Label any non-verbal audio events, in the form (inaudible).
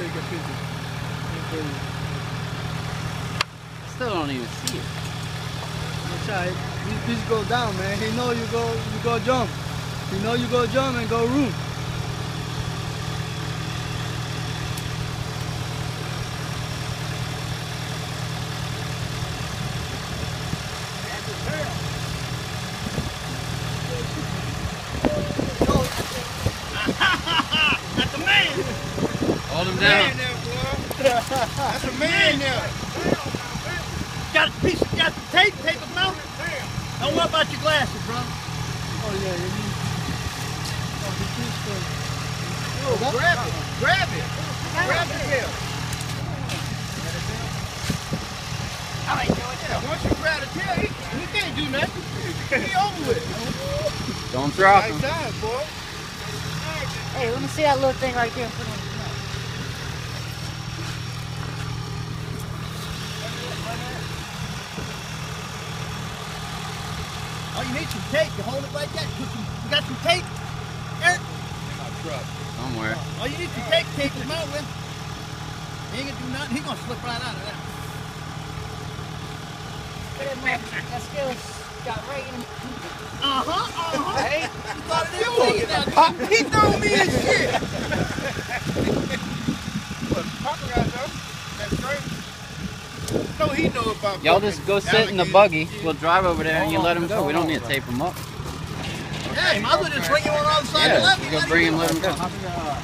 take a picture. Okay. Still don't even see it. That's right. This fish go down, man. He know you go you go jump. He know you go jump and go room. That's a man. Hold him Man down. there, boy. That's a man there. Got a piece, of got the tape, tape his mouth. Don't worry about your glasses, bro. Oh yeah, you need. Oh, the fish go. Oh, grab it, grab it, grab the tail. I ain't doing Yeah, once you grab the tail, he, he can't do nothing. He over with. Don't drop Nice him. time, boy. Hey, let me see that little thing right there and put it on the mouth. Oh, you need some tape You hold it like that. Put some, you got some tape? Eric? Somewhere. Oh, you need some tape to tape his mouth with. He ain't gonna do nothing. He gonna slip right out of that. Put that mother- that skills got right in. Uh-huh, uh-huh. Hey, You thought it was me. He threw me in shit. (laughs) No, he know about Y'all just go sit in the buggy. We'll drive over there and you let him go. We don't need to tape him up. Hey, might as well just swing him on the other side of the Yeah, go let bring him, let him go.